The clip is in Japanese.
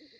you